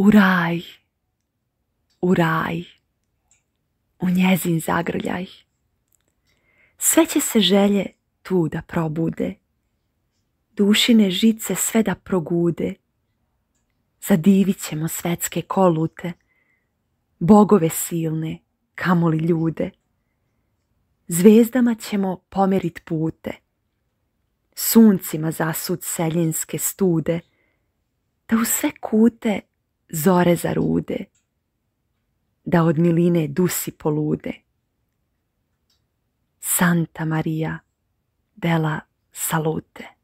u raj, u raj, u njezin zagrljaj. Sve će se želje tu da probude, dušine žice sve da progude. Zadivit ćemo svetske kolute, bogove silne, kamoli ljude. Zvezdama ćemo pomerit pute, suncima zasud seljenske stude, da u sve kute zore zarude, da od miline dusi polude. Santa Maria della Salute